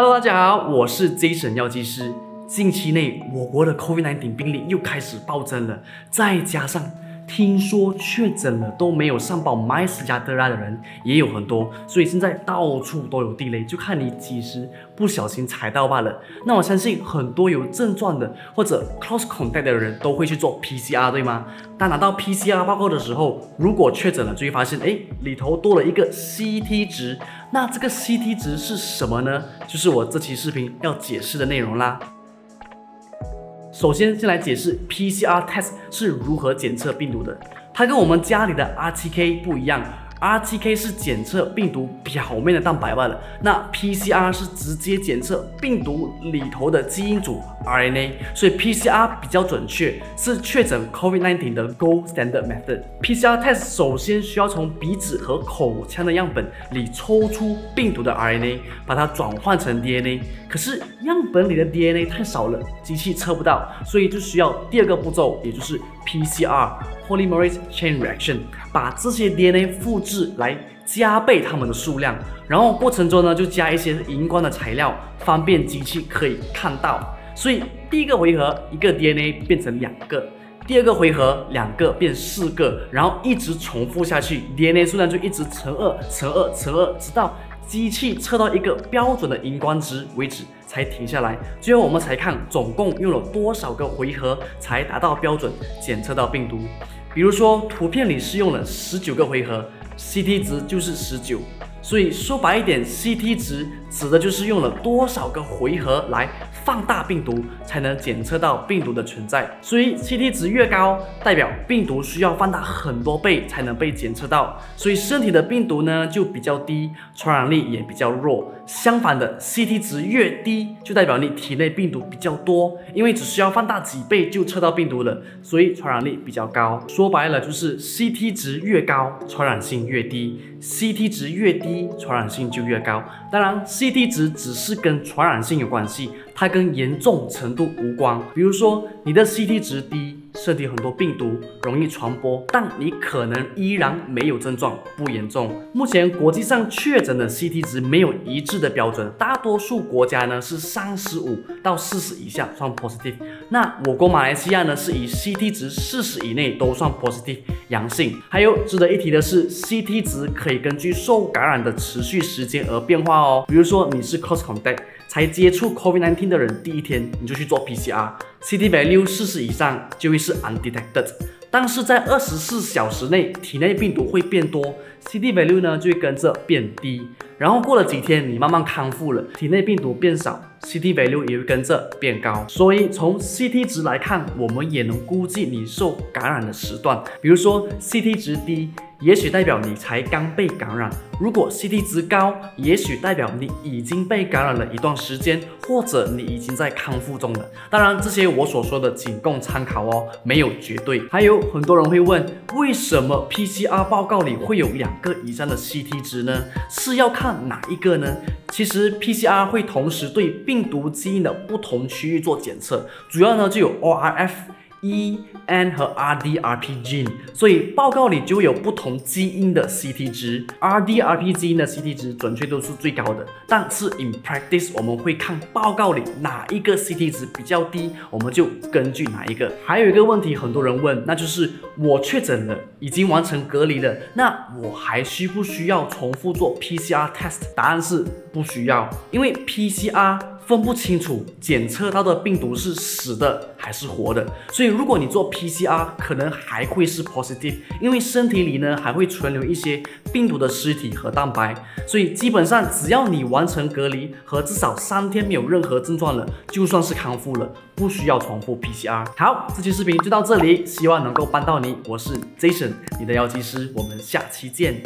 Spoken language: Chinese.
Hello，大家好，我是 Jason 药剂师。近期内，我国的 COVID-19 病例又开始暴增了，再加上听说确诊了都没有上报 My 斯加德拉的人也有很多，所以现在到处都有地雷，就看你几时不小心踩到罢了。那我相信很多有症状的或者 close contact 的人都会去做 PCR，对吗？当拿到 PCR 报告的时候，如果确诊了，就会发现，哎，里头多了一个 CT 值。那这个 CT 值是什么呢？就是我这期视频要解释的内容啦。首先，先来解释 PCR test 是如何检测病毒的。它跟我们家里的 RTK 不一样。RTK 是检测病毒表面的蛋白罢了，那 PCR 是直接检测病毒里头的基因组 RNA，所以 PCR 比较准确，是确诊 COVID-19 的 gold standard method。PCR test 首先需要从鼻子和口腔的样本里抽出病毒的 RNA，把它转换成 DNA。可是样本里的 DNA 太少了，机器测不到，所以就需要第二个步骤，也就是 PCR polymerase chain reaction，把这些 DNA 复制来加倍它们的数量，然后过程中呢就加一些荧光的材料，方便机器可以看到。所以第一个回合一个 DNA 变成两个，第二个回合两个变四个，然后一直重复下去，DNA 数量就一直乘二乘二乘二，直到。机器测到一个标准的荧光值为止才停下来，最后我们才看总共用了多少个回合才达到标准检测到病毒。比如说图片里是用了十九个回合，CT 值就是十九。所以说白一点，CT 值指的就是用了多少个回合来放大病毒，才能检测到病毒的存在。所以 CT 值越高，代表病毒需要放大很多倍才能被检测到。所以身体的病毒呢就比较低，传染力也比较弱。相反的，CT 值越低，就代表你体内病毒比较多，因为只需要放大几倍就测到病毒了，所以传染力比较高。说白了就是 CT 值越高，传染性越低；CT 值越低。传染性就越高，当然 CT 值只是跟传染性有关系，它跟严重程度无关。比如说你的 CT 值低，身体很多病毒容易传播，但你可能依然没有症状，不严重。目前国际上确诊的 CT 值没有一致的标准，大多数国家呢是三十五到四十以下算 positive，那我国马来西亚呢是以 CT 值四十以内都算 positive。阳性，还有值得一提的是，CT 值可以根据受感染的持续时间而变化哦。比如说你是 close contact，才接触 COVID-19 的人，第一天你就去做 PCR，CD value 四十以上就会是 undetected。但是在二十四小时内，体内病毒会变多 CTV6 呢就会跟着变低。然后过了几天，你慢慢康复了，体内病毒变少，CTV6 也会跟着变高。所以从 CT 值来看，我们也能估计你受感染的时段。比如说 CT 值低。也许代表你才刚被感染，如果 CT 值高，也许代表你已经被感染了一段时间，或者你已经在康复中了。当然，这些我所说的仅供参考哦，没有绝对。还有很多人会问，为什么 PCR 报告里会有两个以上的 CT 值呢？是要看哪一个呢？其实 PCR 会同时对病毒基因的不同区域做检测，主要呢就有 ORF。E、N 和 R、D、R、P gene，所以报告里就有不同基因的 CT 值。R、D、R、P 基因的 CT 值准确度是最高的，但是 in practice 我们会看报告里哪一个 CT 值比较低，我们就根据哪一个。还有一个问题，很多人问，那就是我确诊了，已经完成隔离了，那我还需不需要重复做 PCR test？答案是不需要，因为 PCR。分不清楚检测到的病毒是死的还是活的，所以如果你做 PCR，可能还会是 positive，因为身体里呢还会存留一些病毒的尸体和蛋白，所以基本上只要你完成隔离和至少三天没有任何症状了，就算是康复了，不需要重复 PCR。好，这期视频就到这里，希望能够帮到你。我是 Jason，你的药剂师，我们下期见。